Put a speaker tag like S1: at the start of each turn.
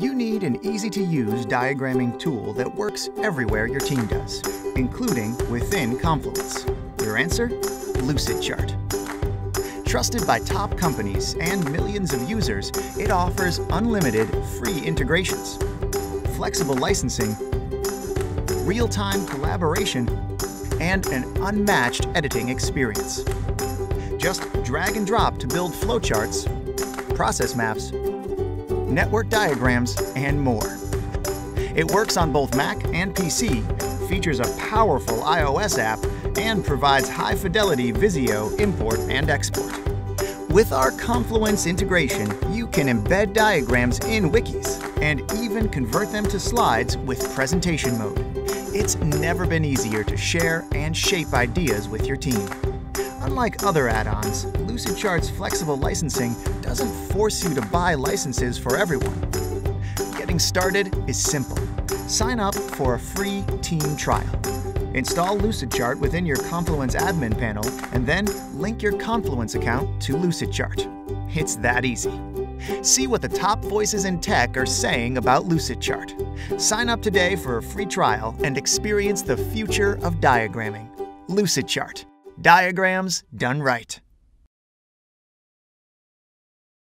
S1: You need an easy-to-use diagramming tool that works everywhere your team does, including within Confluence. Your answer? Lucidchart. Trusted by top companies and millions of users, it offers unlimited free integrations, flexible licensing, real-time collaboration, and an unmatched editing experience. Just drag and drop to build flowcharts, process maps, network diagrams, and more. It works on both Mac and PC, features a powerful iOS app, and provides high-fidelity Visio import and export. With our Confluence integration, you can embed diagrams in wikis and even convert them to slides with presentation mode. It's never been easier to share and shape ideas with your team. Unlike other add-ons, Lucidchart's flexible licensing doesn't force you to buy licenses for everyone. Getting started is simple. Sign up for a free team trial. Install Lucidchart within your Confluence admin panel and then link your Confluence account to Lucidchart. It's that easy. See what the top voices in tech are saying about Lucidchart. Sign up today for a free trial and experience the future of diagramming. Lucidchart. Diagrams done right.